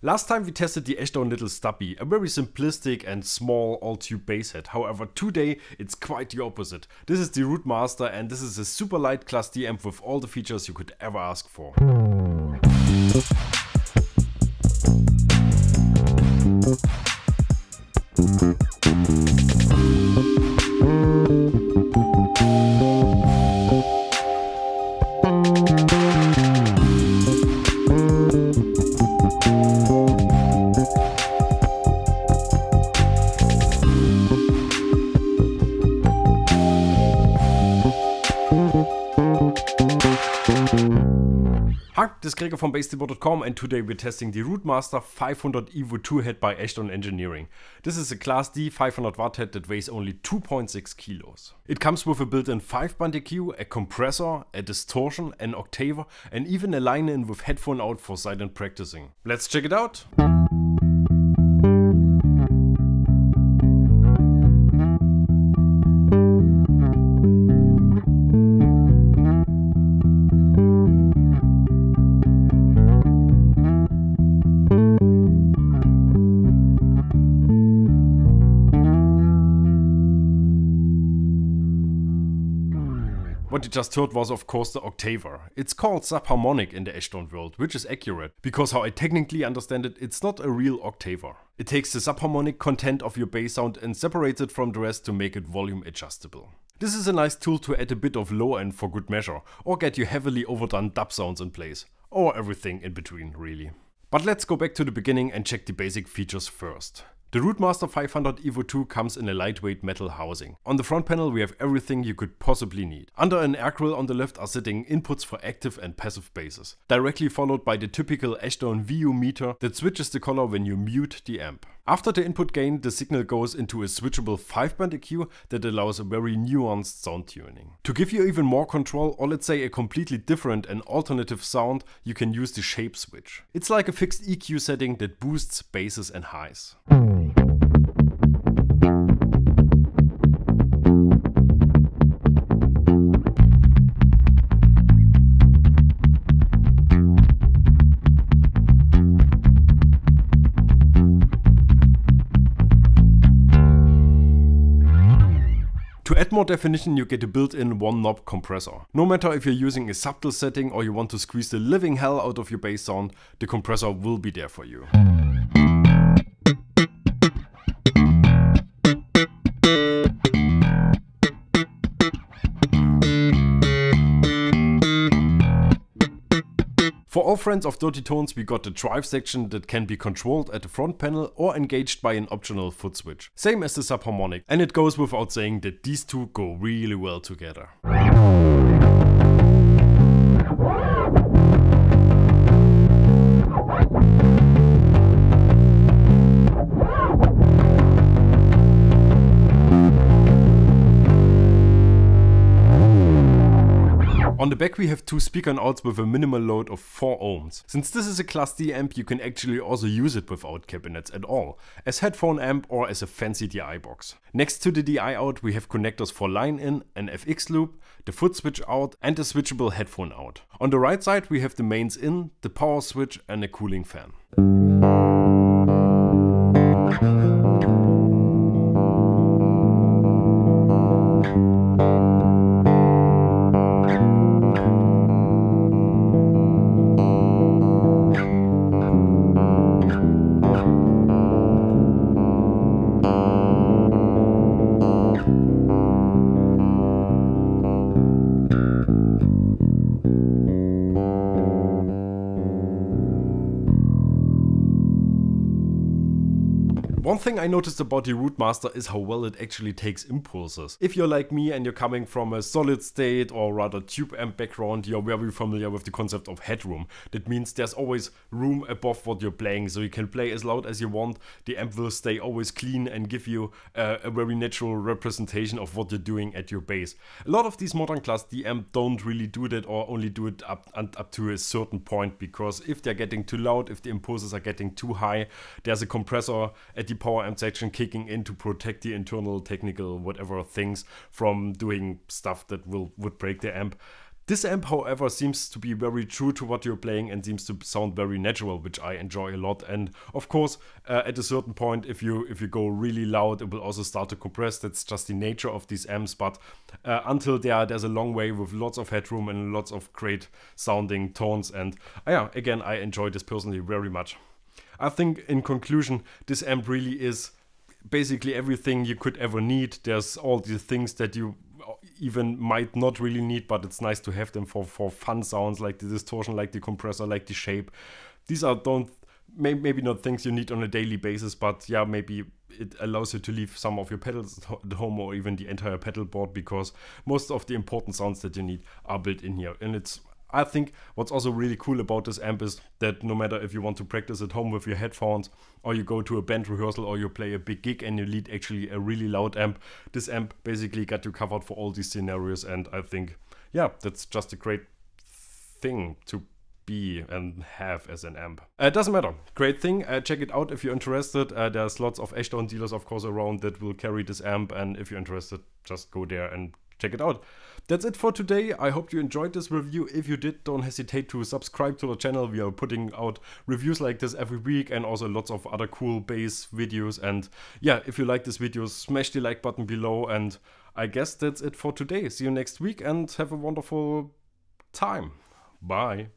Last time we tested the Ashdown Little Stubby, a very simplistic and small all-tube bass head. However, today it's quite the opposite. This is the Rootmaster and this is a super light Class D amp with all the features you could ever ask for. Hi, this is Gregor from BassTheWorld.com and today we're testing the Rootmaster 500 Evo 2 head by Ashdown Engineering. This is a Class D 500 watt head that weighs only 2.6 kilos. It comes with a built-in 5-band EQ, a compressor, a distortion, an octaver and even a line-in with headphone out for silent practicing. Let's check it out! What you just heard was of course the octaver. It's called subharmonic in the Ashdown world, which is accurate, because how I technically understand it, it's not a real octaver. It takes the subharmonic content of your bass sound and separates it from the rest to make it volume adjustable. This is a nice tool to add a bit of low end for good measure, or get your heavily overdone dub sounds in place, or everything in between really. But let's go back to the beginning and check the basic features first. The Rootmaster 500 Evo 2 comes in a lightweight metal housing. On the front panel we have everything you could possibly need. Under an air grill on the left are sitting inputs for active and passive basses, directly followed by the typical Ashdown VU meter that switches the color when you mute the amp. After the input gain, the signal goes into a switchable 5-band EQ that allows a very nuanced sound tuning. To give you even more control, or let's say a completely different and alternative sound, you can use the shape switch. It's like a fixed EQ setting that boosts basses and highs. To add more definition you get a built-in one knob compressor. No matter if you're using a subtle setting or you want to squeeze the living hell out of your bass sound, the compressor will be there for you. All friends of dirty tones we got the drive section that can be controlled at the front panel or engaged by an optional foot switch. Same as the subharmonic and it goes without saying that these two go really well together. On the back we have two speaker outs with a minimal load of 4 ohms. Since this is a Class D amp you can actually also use it without cabinets at all, as headphone amp or as a fancy DI box. Next to the DI out we have connectors for line in, an FX loop, the foot switch out and a switchable headphone out. On the right side we have the mains in, the power switch and a cooling fan. One thing I noticed about the Rootmaster is how well it actually takes impulses. If you're like me and you're coming from a solid state or rather tube amp background, you're very familiar with the concept of headroom. That means there's always room above what you're playing, so you can play as loud as you want. The amp will stay always clean and give you a very natural representation of what you're doing at your bass. A lot of these modern class D amp don't really do that or only do it up, up to a certain point because if they're getting too loud, if the impulses are getting too high, there's a compressor at the power amp section kicking in to protect the internal technical whatever things from doing stuff that will would break the amp. This amp, however, seems to be very true to what you're playing and seems to sound very natural, which I enjoy a lot. And of course, uh, at a certain point, if you if you go really loud, it will also start to compress. That's just the nature of these amps. But uh, until there, there's a long way with lots of headroom and lots of great sounding tones. And uh, yeah, again, I enjoy this personally very much. I think in conclusion, this amp really is basically everything you could ever need. There's all the things that you even might not really need, but it's nice to have them for, for fun sounds like the distortion, like the compressor, like the shape. These are don't maybe not things you need on a daily basis, but yeah, maybe it allows you to leave some of your pedals at home or even the entire pedal board because most of the important sounds that you need are built in here. And it's I think what's also really cool about this amp is that no matter if you want to practice at home with your headphones or you go to a band rehearsal or you play a big gig and you need actually a really loud amp, this amp basically got you covered for all these scenarios and I think yeah, that's just a great thing to be and have as an amp. Uh, it doesn't matter. Great thing. Uh, check it out if you're interested. Uh, there's lots of Ashdown dealers, of course, around that will carry this amp. And if you're interested, just go there and check it out. That's it for today. I hope you enjoyed this review. If you did, don't hesitate to subscribe to the channel. We are putting out reviews like this every week and also lots of other cool bass videos. And yeah, if you like this video, smash the like button below. And I guess that's it for today. See you next week and have a wonderful time. Bye.